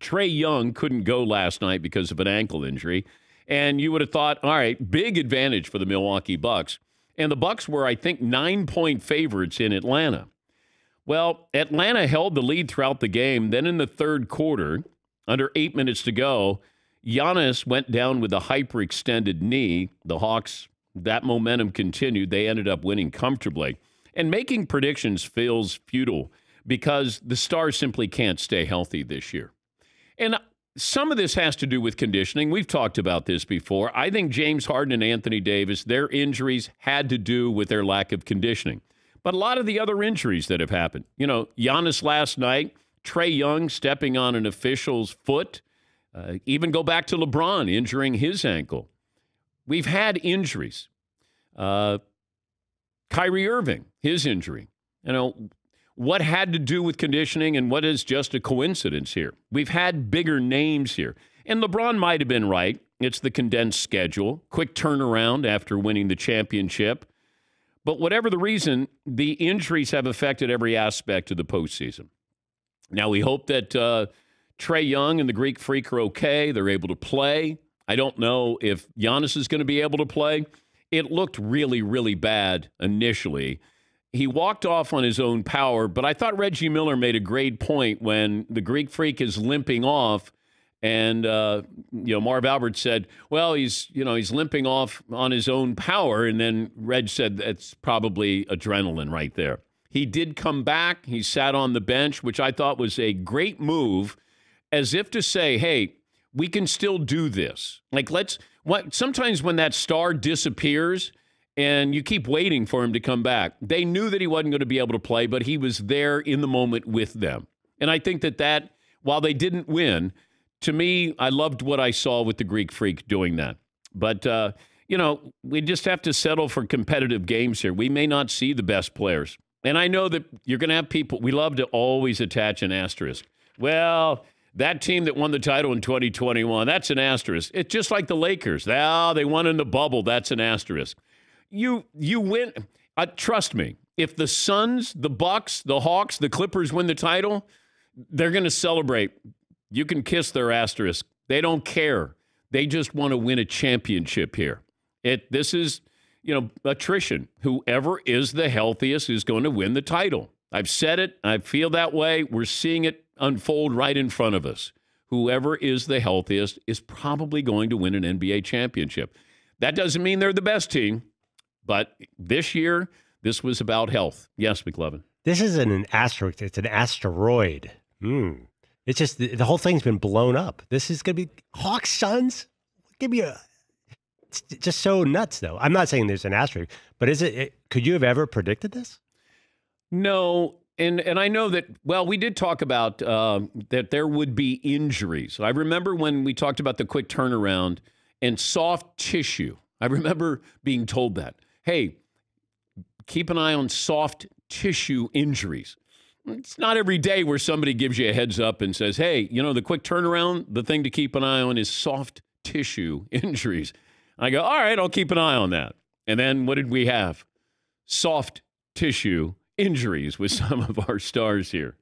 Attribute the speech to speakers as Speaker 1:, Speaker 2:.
Speaker 1: Trae Young couldn't go last night because of an ankle injury. And you would have thought, all right, big advantage for the Milwaukee Bucks. And the Bucks were, I think, nine point favorites in Atlanta. Well, Atlanta held the lead throughout the game. Then in the third quarter, under eight minutes to go, Giannis went down with a hyperextended knee. The Hawks, that momentum continued. They ended up winning comfortably. And making predictions feels futile because the Stars simply can't stay healthy this year. And some of this has to do with conditioning. We've talked about this before. I think James Harden and Anthony Davis, their injuries had to do with their lack of conditioning. But a lot of the other injuries that have happened, you know, Giannis last night, Trae Young stepping on an official's foot, uh, even go back to LeBron injuring his ankle. We've had injuries. Uh, Kyrie Irving, his injury. You know, what had to do with conditioning and what is just a coincidence here? We've had bigger names here. And LeBron might have been right. It's the condensed schedule, quick turnaround after winning the championship. But whatever the reason, the injuries have affected every aspect of the postseason. Now, we hope that uh, Trae Young and the Greek Freak are okay. They're able to play. I don't know if Giannis is going to be able to play. It looked really, really bad initially. He walked off on his own power, but I thought Reggie Miller made a great point when the Greek Freak is limping off and uh, you know, Marv Albert said, "Well, he's you know he's limping off on his own power," and then Reg said that's probably adrenaline right there. He did come back. He sat on the bench, which I thought was a great move, as if to say, "Hey, we can still do this." Like let's what sometimes when that star disappears and you keep waiting for him to come back. They knew that he wasn't going to be able to play, but he was there in the moment with them. And I think that that while they didn't win, to me, I loved what I saw with the Greek Freak doing that. But, uh, you know, we just have to settle for competitive games here. We may not see the best players. And I know that you're going to have people, we love to always attach an asterisk. Well, that team that won the title in 2021, that's an asterisk. It's just like the Lakers. Oh, they won in the bubble. That's an asterisk. You you win. Uh, trust me. If the Suns, the Bucks, the Hawks, the Clippers win the title, they're going to celebrate you can kiss their asterisk. They don't care. They just want to win a championship here. It this is, you know, attrition. Whoever is the healthiest is going to win the title. I've said it. I feel that way. We're seeing it unfold right in front of us. Whoever is the healthiest is probably going to win an NBA championship. That doesn't mean they're the best team, but this year, this was about health. Yes, McLovin.
Speaker 2: This isn't an asteroid, it's an asteroid. Hmm. It's just the, the whole thing's been blown up. This is going to be Hawks Suns. Give me a. It's just so nuts, though. I'm not saying there's an asterisk, but is it, it? Could you have ever predicted this?
Speaker 1: No, and and I know that. Well, we did talk about uh, that there would be injuries. I remember when we talked about the quick turnaround and soft tissue. I remember being told that. Hey, keep an eye on soft tissue injuries it's not every day where somebody gives you a heads up and says, hey, you know, the quick turnaround, the thing to keep an eye on is soft tissue injuries. I go, all right, I'll keep an eye on that. And then what did we have? Soft tissue injuries with some of our stars here.